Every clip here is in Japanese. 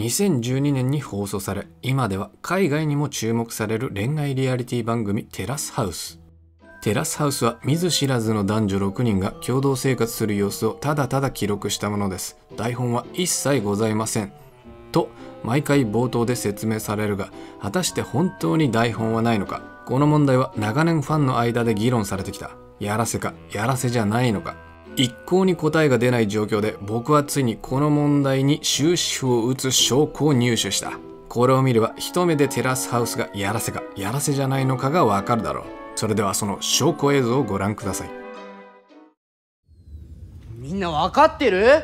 2012年に放送され今では海外にも注目される恋愛リアリティ番組テラスハウス。テラスハウスは見ず知らずの男女6人が共同生活する様子をただただ記録したものです。台本は一切ございません。と毎回冒頭で説明されるが果たして本当に台本はないのか。この問題は長年ファンの間で議論されてきた。やらせかやらせじゃないのか。一向に答えが出ない状況で僕はついにこの問題に終止符を打つ証拠を入手した。これを見れば一目でテラスハウスがやらせかやらせじゃないのかがわかるだろう。それではその証拠映像をご覧ください。みんな分かってる？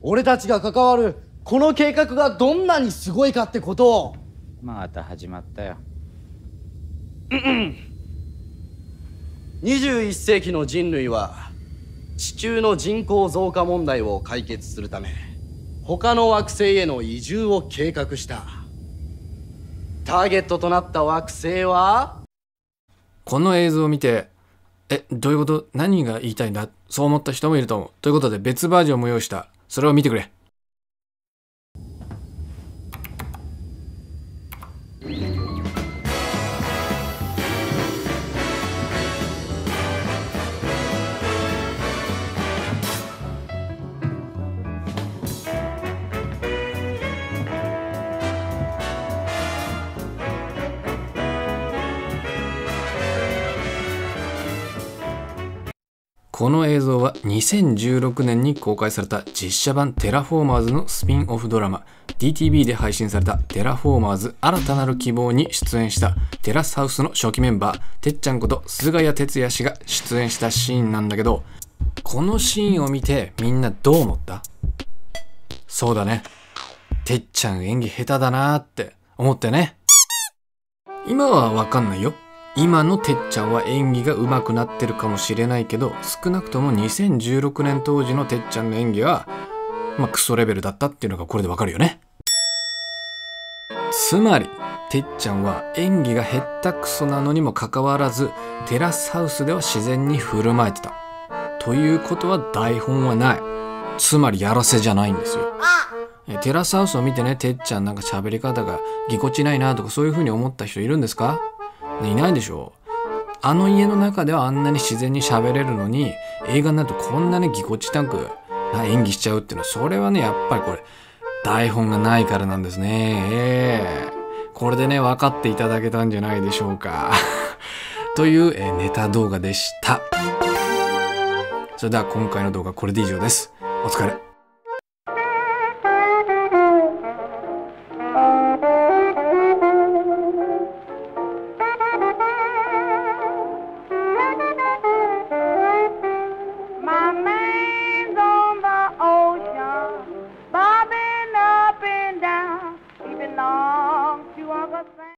俺たちが関わるこの計画がどんなにすごいかってことを。また始まったよ。21世紀の人類は地球の人口増加問題を解決するため他の惑星への移住を計画した。ターゲットとなった惑星は？この映像を見てえどういうこと？何が言いたいんだ？そう思った人もいると思う。ということで別バージョンも用意した。それを見てくれ。この映像は2016年に公開された実写版テラフォーマーズのスピンオフドラマ DTV で配信されたテラフォーマーズ新たなる希望に出演したテラスハウスの初期メンバーてっちゃんこと菅谷哲也氏が出演したシーンなんだけどこのシーンを見てみんなどう思った？そうだね。てっちゃん演技下手だなーって思ってね。今はわかんないよ。今のてっちゃんは演技が上手くなってるかもしれないけど少なくとも2016年当時のてっちゃんの演技はまあクソレベルだったっていうのがこれでわかるよね。つまりてっちゃんは演技がへったくそなのにもかかわらずテラスハウスでは自然に振る舞えてた。ということは台本はない。つまりやらせじゃないんですよ。えテラスハウスを見てねてっちゃんなんか喋り方がぎこちないなとかそういう風に思った人いるんですか？いないでしょ。あの家の中ではあんなに自然に喋れるのに映画になるとこんなにぎこちなく演技しちゃうっていうのはそれはねやっぱりこれ台本がないからなんですね。ええこれでね分かっていただけたんじゃないでしょうか。という、えネタ動画でした。それでは今回の動画これで以上です。お疲れ。